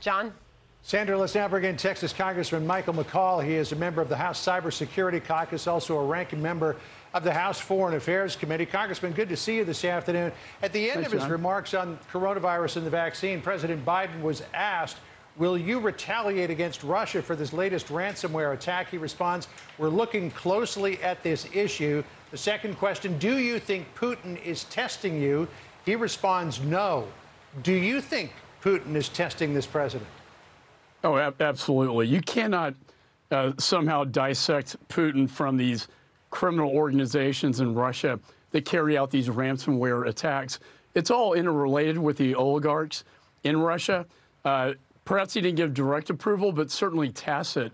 John? Sandra, let's now bring in Texas Congressman Michael McCaul. He is a member of the House Cybersecurity Caucus, also a ranking member of the House Foreign Affairs Committee. Congressman, good to see you this afternoon. At the end Thanks, of his John. remarks on coronavirus and the vaccine, President Biden was asked, Will you retaliate against Russia for this latest ransomware attack? He responds, We're looking closely at this issue. The second question, Do you think Putin is testing you? He responds, No. Do you think Putin is testing this president? Oh, ab- absolutely. You cannot uh, somehow dissect Putin from these criminal organizations in Russia that carry out these ransomware attacks. It's all interrelated with the oligarchs in Russia. Uh, perhaps he didn't give direct approval, but certainly tacit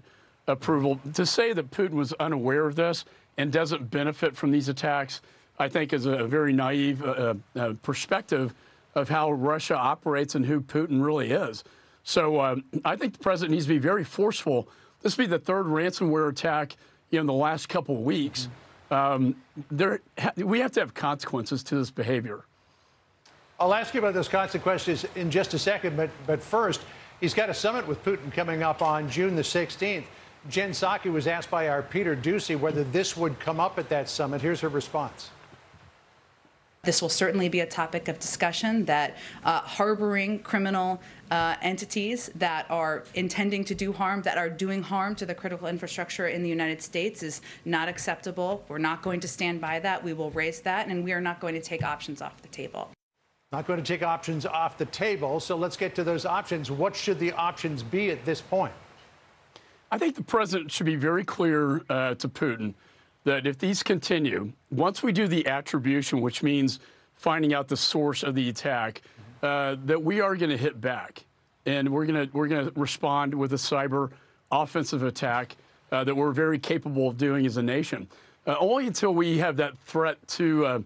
approval. To say that Putin was unaware of this and doesn't benefit from these attacks, I think is a very naive uh, uh, perspective of how Russia operates and who Putin really is. So um, I think the president needs to be very forceful. This will be the third ransomware attack in the last couple of weeks. Um, there, we have to have consequences to this behavior. I'll ask you about those consequences in just a second, but, but first, he's got a summit with Putin coming up on June the 16th. Jen Psaki was asked by our Peter Doocy whether this would come up at that summit. Here's her response. This will certainly be a topic of discussion that uh, harboring criminal uh, entities that are intending to do harm, that are doing harm to the critical infrastructure in the United States is not acceptable. We're not going to stand by that. We will raise that, and we are not going to take options off the table. Not going to take options off the table. So let's get to those options. What should the options be at this point? I think the president should be very clear uh, to Putin that if these continue, once we do the attribution, which means finding out the source of the attack, uh, that we are going to hit back, and we're going to we're going to respond with a cyber offensive attack uh, that we're very capable of doing as a nation. Uh, only until we have that threat to uh,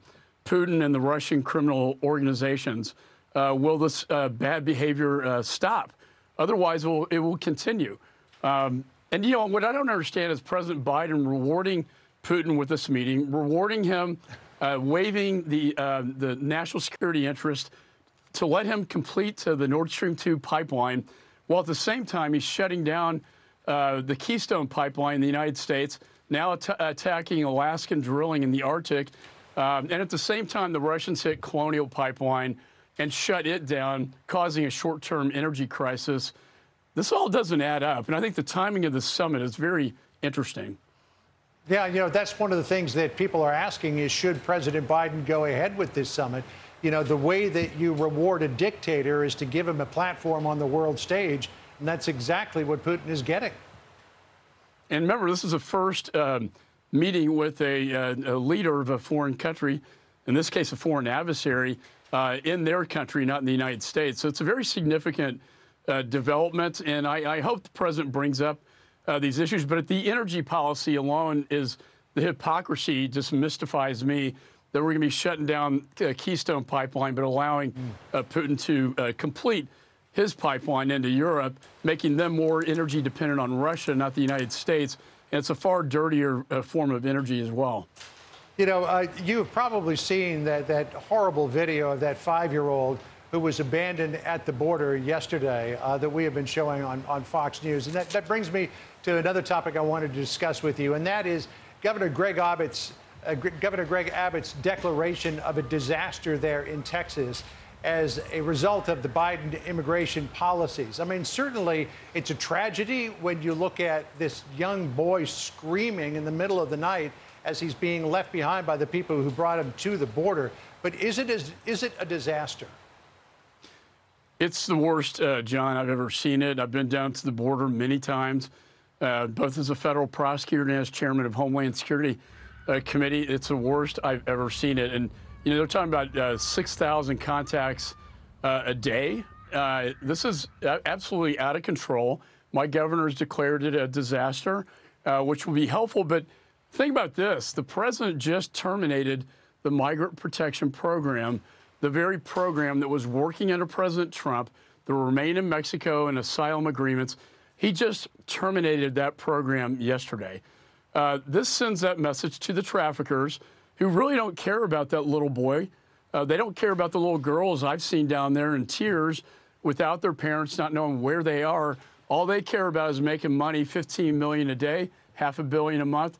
Putin and the Russian criminal organizations uh, will this uh, bad behavior stop. Otherwise, it will, it will continue. Um, and you know what I don't understand is President Biden rewarding Putin with this meeting, rewarding him, uh, waiving the uh, the national security interest to let him complete the Nord Stream 2 pipeline, while at the same time he's shutting down uh, the Keystone pipeline in the United States, now at- attacking Alaskan drilling in the Arctic, um, and at the same time the Russians hit Colonial Pipeline and shut it down, causing a short-term energy crisis. This all doesn't add up, and I think the timing of the summit is very interesting. Yeah, you know, that's one of the things that people are asking is should President Biden go ahead with this summit? You know, the way that you reward a dictator is to give him a platform on the world stage, and that's exactly what Putin is getting. And remember, this is the first um, meeting with a, uh, a leader of a foreign country, in this case, a foreign adversary, uh, in their country, not in the United States. So it's a very significant uh, development, and I, I hope the president brings up uh, these issues. But the energy policy alone is the hypocrisy just mystifies me that we're going to be shutting down uh, Keystone Pipeline, but allowing uh, Putin to uh, complete his pipeline into Europe, making them more energy dependent on Russia, not the United States. And it's a far dirtier uh, form of energy as well. You know, uh, you've probably seen that, that horrible video of that five year old who was abandoned at the border yesterday uh, that we have been showing on, on Fox News. And that, that brings me to another topic I wanted to discuss with you, and that is Governor Greg Abbott's, uh, Governor Greg Abbott's declaration of a disaster there in Texas as a result of the Biden immigration policies. I mean, certainly it's a tragedy when you look at this young boy screaming in the middle of the night as he's being left behind by the people who brought him to the border. But is it, is, is it a disaster? It's the worst, uh, John, I've ever seen it. I've been down to the border many times, uh, both as a federal prosecutor and as chairman of Homeland Security uh, Committee. It's the worst I've ever seen it. And, you know, they're talking about uh, 6,000 contacts uh, a day. Uh, this is absolutely out of control. My governor has declared it a disaster, which will be helpful. But think about this the president just terminated the Migrant Protection Program the very program that was working under President Trump, the Remain in Mexico and asylum agreements. He just terminated that program yesterday. Uh, this sends that message to the traffickers who really don't care about that little boy. Uh, they don't care about the little girls I've seen down there in tears without their parents, not knowing where they are. All they care about is making money, 15 million a day, half a billion a month.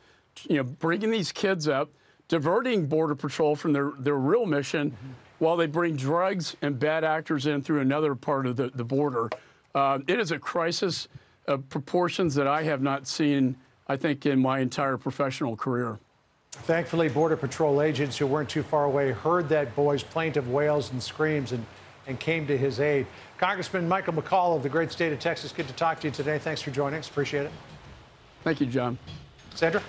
You know, bringing these kids up, diverting Border Patrol from their, their real mission while they bring drugs and bad actors in through another part of the, the border. Uh, it is a crisis of proportions that I have not seen, I think, in my entire professional career. Thankfully, Border Patrol agents who weren't too far away heard that boy's plaintive wails and screams and, and came to his aid. Congressman Michael McCaul of the great state of Texas, good to talk to you today. Thanks for joining us. Appreciate it. Thank you, John. Sandra?